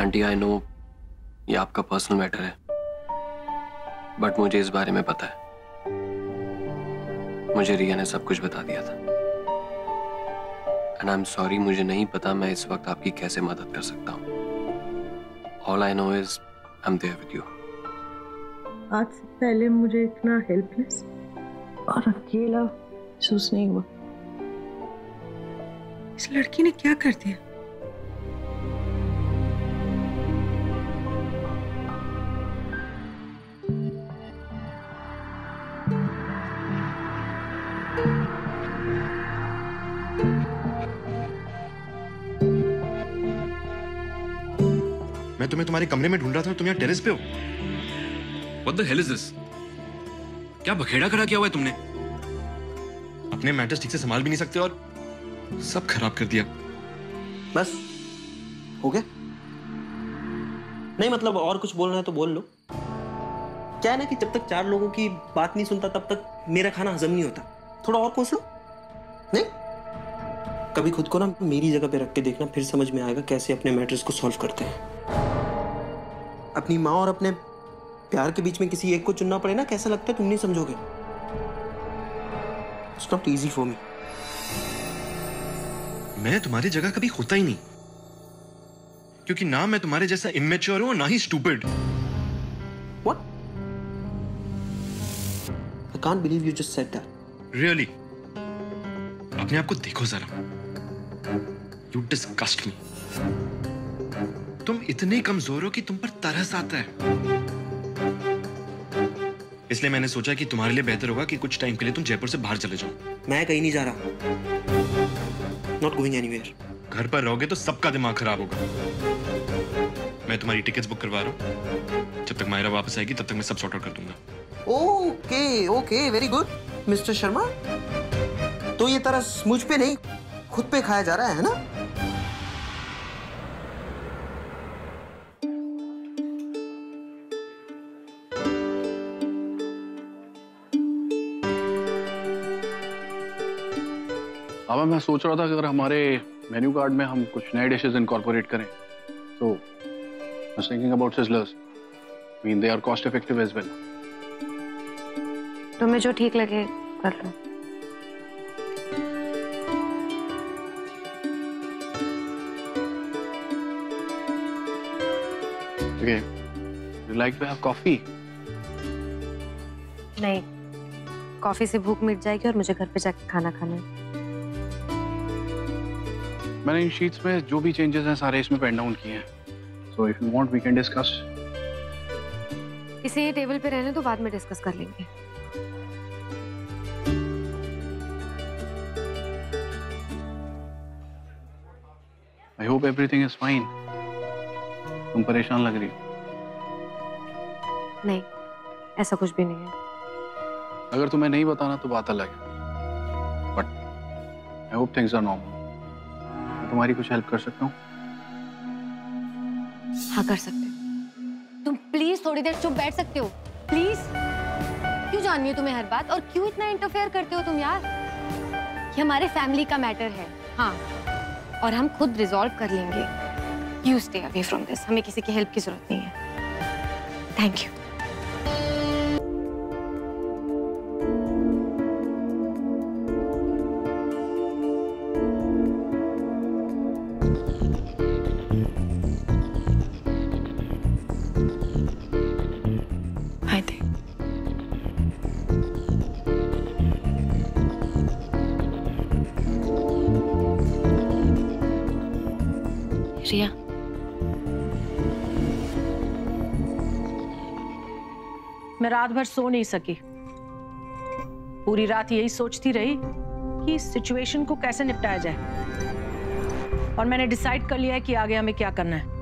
Aunty I know ये आपका personal matter है बट मुझे इस बारे में पता है। मुझे रिया ने सब कुछ बता दिया था। एंड आई एम सॉरी मुझे नहीं पता मैं इस वक्त आपकी कैसे मदद कर सकता हूँ। All I know is I am there with you आज से पहले मुझे इतना हेल्पलेस और अकेला महसूस नहीं हुआ। इस लड़की ने क्या कर दिया? मैं तुम्हें तुम्हारे कमरे में ढूंढ रहा था तुम यहाँ टेरेस पे हो। What the hell is this? क्या बखेड़ा खड़ा किया हुआ है तुमने? अपने मैटर्स ठीक से संभाल भी नहीं सकते और सब खराब कर दिया। बस हो गया। नहीं मतलब और कुछ बोलना है तो बोल लो। क्या है ना कि जब तक चार लोगों की बात नहीं सुनता तब तक मेरा खाना हजम नहीं होता। थोड़ा और कोस लो। नहीं? कभी खुद को ना मेरी जगह पे रख के देखना फिर समझ में आएगा कैसे अपने मैटर्स को सॉल्व करते हैं। अपनी माँ और अपने प्यार के बीच में किसी एक को चुनना पड़े ना कैसा लगता है तुम नहीं समझोगे? It's not easy for me मैं तुम्हारी जगह कभी होता ही नहीं। क्योंकि ना मैं तुम्हारे जैसा इमेच्योर हूँ ना ही stupid What? I can't believe you just said that. Really अपने आप को देखो जरा। यू डिस्कस्ट मी तुम इतने कमज़ोर हो कि तुम पर तरस आता है। इसलिए मैंने सोचा कि तुम्हारे लिए बेहतर होगा कि कुछ टाइम के लिए तुम जयपुर से बाहर चले जाओ। मैं कहीं नहीं जा रहा। नॉट गोइंग एनीवेयर घर पर रहोगे तो सबका दिमाग खराब होगा। मैं तुम्हारी टिकट्स बुक करवा रहा हूँ। जब तक मायरा वापस आएगी तब तक मैं सब सॉर्ट आउट कर दूँगा। Okay okay very good mister Sharma तो ये तरस मुझ पे नहीं खुद पे खाया जा रहा है ना अब मैं सोच रहा था कि अगर हमारे मेन्यू कार्ड में हम कुछ नए डिशेस इनकॉर्पोरेट करें तो I was thinking about sizzlers. I mean, they are cost effective as well. तुम्हें जो ठीक लगे कर लो Okay. You like to have coffee? नहीं. कॉफ़ी से भूख मिट जाएगी और मुझे घर पे जाके खाना खाना है. मैंने इन शीट्स में जो भी चेंजेस हैं सारे इसमें पेन डाउन किए हैं. So if you want we can discuss इसे ये टेबल पे रहने तो बाद में डिस्कस कर लेंगे. I hope everything is fine तुम परेशान लग रही हो। नहीं ऐसा कुछ भी नहीं है। अगर तुम्हें नहीं बताना तो बात अलग है। But I hope things are normal मैं तुम्हारी कुछ हेल्प कर सकता हूँ? हाँ कर सकते हो। तुम प्लीज़ थोड़ी देर चुप बैठ सकते हो। प्लीज़ क्यों जाननी है तुम्हें हर बात? और क्यों इतना इंटरफेयर करते हो तुम यार? ये हमारे फैमिली का मैटर है। हाँ। और हम खुद रिजॉल्व कर लेंगे। You stay away from this हमें किसी की हेल्प की ज़रूरत नहीं है। थैंक यू रिया मैं रात भर सो नहीं सकी। पूरी रात यही सोचती रही कि सिचुएशन को कैसे निपटाया जाए। और मैंने डिसाइड कर लिया है कि आगे हमें क्या करना है।